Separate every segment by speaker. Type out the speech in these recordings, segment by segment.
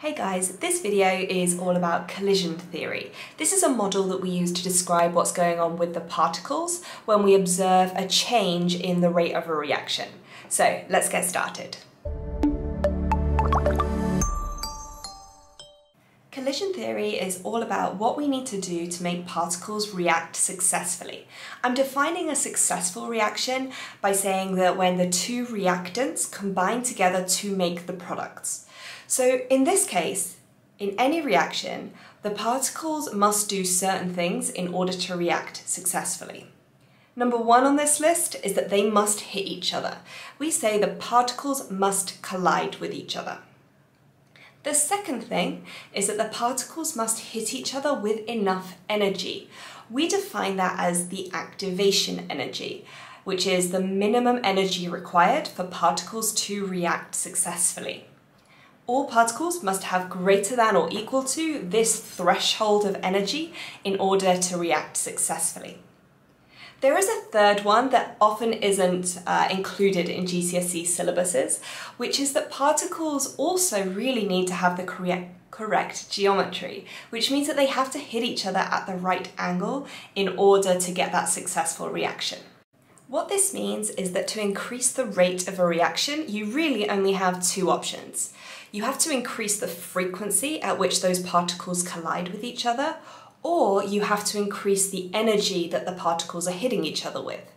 Speaker 1: Hey guys, this video is all about collision theory. This is a model that we use to describe what's going on with the particles when we observe a change in the rate of a reaction. So let's get started. Theory is all about what we need to do to make particles react successfully. I'm defining a successful reaction by saying that when the two reactants combine together to make the products. So in this case, in any reaction, the particles must do certain things in order to react successfully. Number one on this list is that they must hit each other. We say the particles must collide with each other. The second thing is that the particles must hit each other with enough energy. We define that as the activation energy, which is the minimum energy required for particles to react successfully all particles must have greater than or equal to this threshold of energy in order to react successfully. There is a third one that often isn't uh, included in GCSE syllabuses, which is that particles also really need to have the correct, correct geometry, which means that they have to hit each other at the right angle in order to get that successful reaction. What this means is that to increase the rate of a reaction, you really only have two options. You have to increase the frequency at which those particles collide with each other, or you have to increase the energy that the particles are hitting each other with.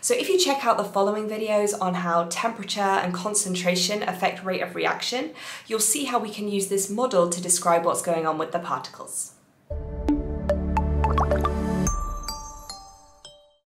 Speaker 1: So if you check out the following videos on how temperature and concentration affect rate of reaction, you'll see how we can use this model to describe what's going on with the particles.